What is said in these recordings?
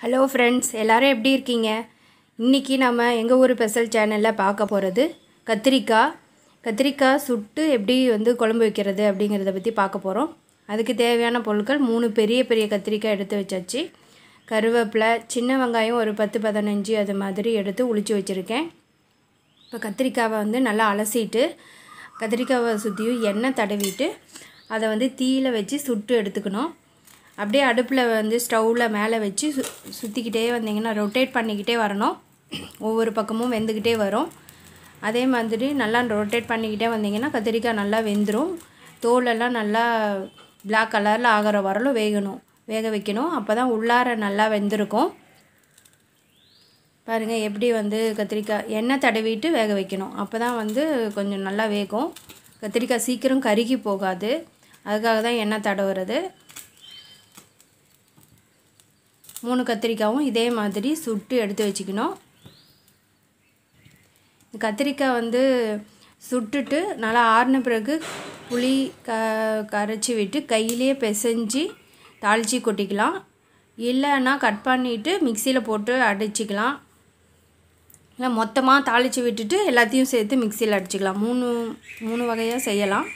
Hello friends எல்லோரும் எப்படி இருக்கீங்க? இன்றைக்கி நம்ம எங்கள் ஊர் ஸ்பெஷல் சேனலில் பார்க்க போகிறது கத்திரிக்காய் கத்திரிக்காய் சுட்டு எப்படி வந்து குழம்பு வைக்கிறது அப்படிங்கிறத பற்றி பார்க்க போகிறோம் அதுக்கு தேவையான பொருட்கள் மூணு பெரிய பெரிய கத்திரிக்காய் எடுத்து வச்சாச்சு. கருவேப்பிலை சின்ன வெங்காயம் ஒரு பத்து பதினஞ்சு அது மாதிரி எடுத்து உளிச்சு வச்சுருக்கேன். இப்போ கத்திரிக்காவை வந்து நல்லா அலசிட்டு கத்திரிக்காவை சுற்றியும் எண்ணெய் தடவிட்டு அதை வந்து தீயில் வச்சு சுட்டு எடுத்துக்கணும். அப்படியே அடுப்பில் வந்து ஸ்டவ்வில் மேலே வச்சு சு சுற்றிக்கிட்டே வந்தீங்கன்னா ரொட்டேட் பண்ணிக்கிட்டே வரணும். ஒவ்வொரு பக்கமும் வெந்துக்கிட்டே வரும். அதே மாதிரி நல்லா ரொட்டேட் பண்ணிக்கிட்டே வந்தீங்கன்னா கத்திரிக்காய் நல்லா வெந்துடும் தோலெல்லாம் நல்லா பிளாக் கலரில் ஆகிற வரலும் வேகணும். வேக வைக்கணும். அப்போ தான் உள்ளார நல்லா வெந்திருக்கும். பாருங்கள் எப்படி வந்து கத்திரிக்காய் எண்ணெய் தடவிட்டு வேக வைக்கணும். அப்போ தான் வந்து கொஞ்சம் நல்லா வேகும். கத்திரிக்காய் சீக்கிரம் கருகி போகாது. அதுக்காக தான் எண்ணெய் தடவுறது. மூணு கத்திரிக்காயும் இதே மாதிரி சுட்டு எடுத்து வச்சுக்கணும். கத்திரிக்காய் வந்து சுட்டுட்டு நல்லா ஆறின பிறகு புளி க கரைச்சி விட்டு கையிலே பிசைஞ்சு தாளித்து கொட்டிக்கலாம். இல்லைன்னா கட் பண்ணிவிட்டு மிக்சியில் போட்டு அடிச்சிக்கலாம். இல்லை மொத்தமாக தாளித்து விட்டுட்டு எல்லாத்தையும் சேர்த்து மிக்சியில் அடிச்சுக்கலாம். மூணு மூணு வகையாக செய்யலாம்.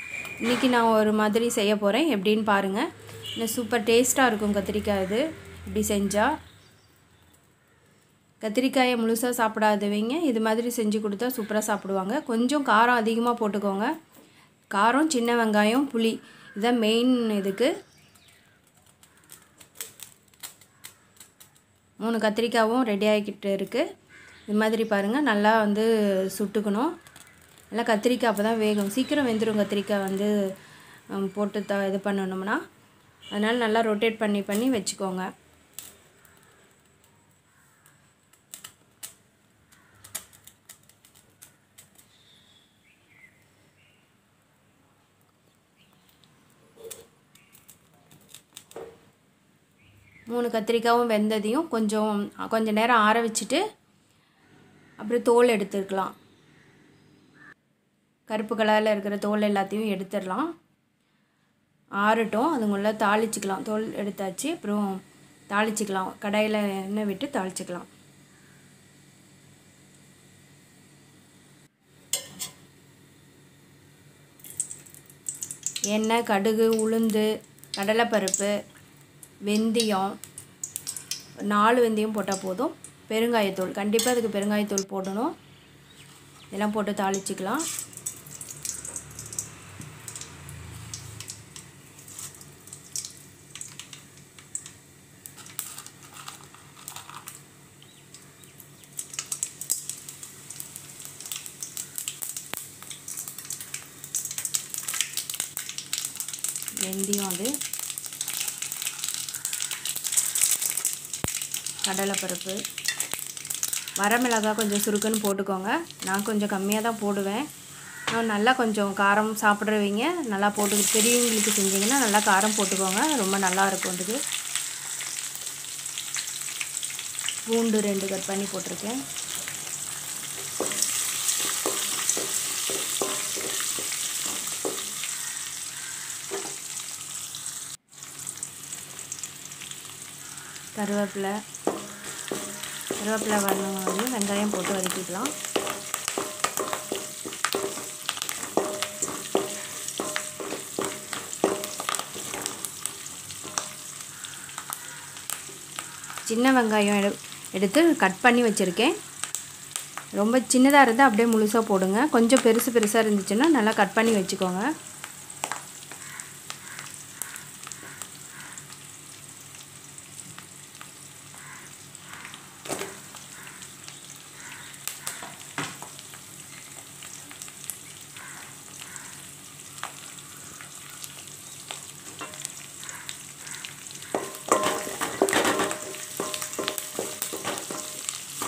இன்றைக்கி நான் ஒரு மாதிரி செய்ய போகிறேன் எப்படின்னு பாருங்கள் இன்னும் சூப்பர் டேஸ்ட்டாக இருக்கும் கத்திரிக்காய் இது இப்படி செஞ்சால் கத்திரிக்காயை முழுசாக சாப்பிடாதவங்க இது மாதிரி செஞ்சு கொடுத்தா சூப்பராக சாப்பிடுவாங்க. கொஞ்சம் காரம் அதிகமாக போட்டுக்கோங்க. காரம் சின்ன வெங்காயம் புளி. இதுதான் மெயின் இதுக்கு. மூணு கத்திரிக்காயும் ரெடி ஆகிக்கிட்டு இருக்குது இது மாதிரி பாருங்கள் நல்லா வந்து சுட்டுக்கணும். நல்லா கத்திரிக்காய் அப்போ தான் வேகும். சீக்கிரம் வெந்துடும் கத்திரிக்காய் வந்து போட்டு த இது பண்ணணும்னா. அதனால் நல்லா ரொட்டேட் பண்ணி பண்ணி வச்சுக்கோங்க. மூணு கத்திரிக்காயும் வெந்ததையும் கொஞ்சம் கொஞ்சம் நேரம் ஆற வச்சுட்டு அப்புறம் தோல் எடுத்துருக்கலாம் கருப்பு கலரில் இருக்கிற தோல் எல்லாத்தையும் எடுத்துடலாம். ஆறட்டும் அதுங்குள்ள தாளிச்சிக்கலாம். தோல் எடுத்தாச்சு அப்புறம் தாளிச்சிக்கலாம். கடையில் எண்ணெய் விட்டு தாளிச்சிக்கலாம். எண்ணெய் கடுகு உளுந்து கடலைப்பருப்பு வெந்தயம் நாலு வெந்தயம் போட்டால் போதும். பெருங்காயத்தூள் கண்டிப்பாக அதுக்கு பெருங்காயத்தூள் போடணும். இதெல்லாம் போட்டு தாளிச்சிக்கலாம். வெந்தயம் அது. கடலைப்பருப்பு. வரமிளகா கொஞ்சம் சுருக்குன்னு போட்டுக்கோங்க. நான் கொஞ்சம் கம்மியாக தான் போடுவேன். நான் நல்லா கொஞ்சம் காரம் சாப்பிட்றவங்க நல்லா போட்டு பெரியவங்களுக்கு செஞ்சிங்கன்னா நல்லா காரம் போட்டுக்கோங்க. ரொம்ப நல்லா இருக்கும் இதுக்கு பூண்டு ரெண்டு கட் பண்ணி போட்டிருக்கேன். கருவேப்பிலை கருவேப்பிலை வரணும் வந்து வெங்காயம் போட்டு வதக்கிக்கலாம். சின்ன வெங்காயம் எடு எடுத்து கட் பண்ணி வச்சுருக்கேன். ரொம்ப சின்னதாக இருந்தால் அப்படியே முழுசாக போடுங்க. கொஞ்சம் பெருசு பெருசாக இருந்துச்சுன்னா நல்லா கட் பண்ணி வச்சுக்கோங்க.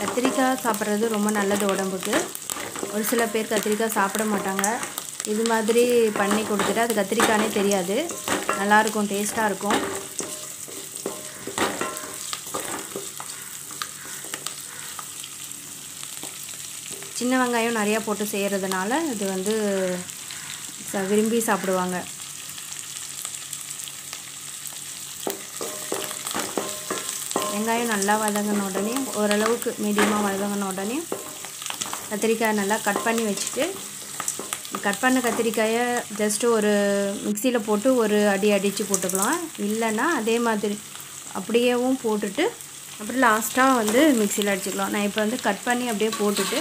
கத்திரிக்காய் சாப்பிட்றது ரொம்ப நல்லது உடம்புக்கு. ஒரு சில பேர் கத்திரிக்காய் சாப்பிட மாட்டாங்க. இது மாதிரி பண்ணி கொடுத்துட்டு அது கத்திரிக்காய்னே தெரியாது. நல்லாயிருக்கும் டேஸ்ட்டாக இருக்கும். சின்ன வெங்காயம் நிறையா போட்டு செய்கிறதுனால இது வந்து விரும்பி சாப்பிடுவாங்க. வெங்காயம் நல்லா வதங்கின உடனே ஓரளவுக்கு மீடியமாக வதங்கின உடனே கத்திரிக்காய் நல்லா கட் பண்ணி வச்சுட்டு கட் பண்ண கத்திரிக்காயை ஜஸ்ட்டு ஒரு மிக்சியில் போட்டு ஒரு அடி அடித்து போட்டுக்கலாம். இல்லைன்னா அதே மாதிரி அப்படியேவும் போட்டுட்டு அப்புறம் லாஸ்ட்டாக வந்து மிக்சியில் அடிச்சுக்கலாம். நான் இப்போ வந்து கட் பண்ணி அப்படியே போட்டுட்டு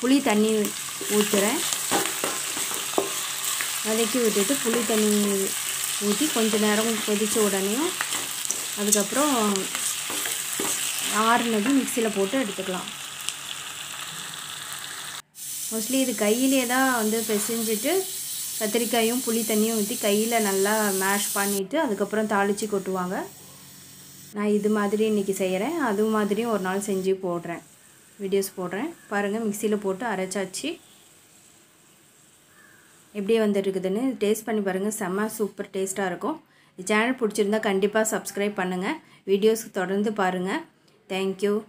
புளி தண்ணி ஊற்றுறேன் வதக்கி விட்டுட்டு புளி தண்ணி ஊற்றி கொஞ்ச நேரம் கொதித்த உடனேயும் அதுக்கப்புறம் ஆறுனதும் மிக்சியில் போட்டு எடுத்துக்கலாம். மோஸ்ட்லி இது கையிலே தான் வந்து பிசைஞ்சிட்டு கத்திரிக்காயும் புளி தண்ணியும் ஊற்றி கையில் நல்லா மேஷ் பண்ணிவிட்டு அதுக்கப்புறம் தாளித்து கொட்டுவாங்க. நான் இது மாதிரி இன்றைக்கி செய்கிறேன் அது மாதிரியும் ஒரு நாள் செஞ்சு போடுறேன். வீடியோஸ் போடுறேன். பாருங்கள் மிக்சியில் போட்டு அரைச்சாச்சு. எப்படி வந்துருக்குதுன்னு டேஸ்ட் பண்ணி பாருங்கள் செம்ம சூப்பர் டேஸ்ட்டாக இருக்கும். சேனல் பிடிச்சிருந்தா கண்டிப்பாக சப்ஸ்கிரைப் பண்ணுங்கள் வீடியோஸ் தொடர்ந்து பாருங்கள் Thank you.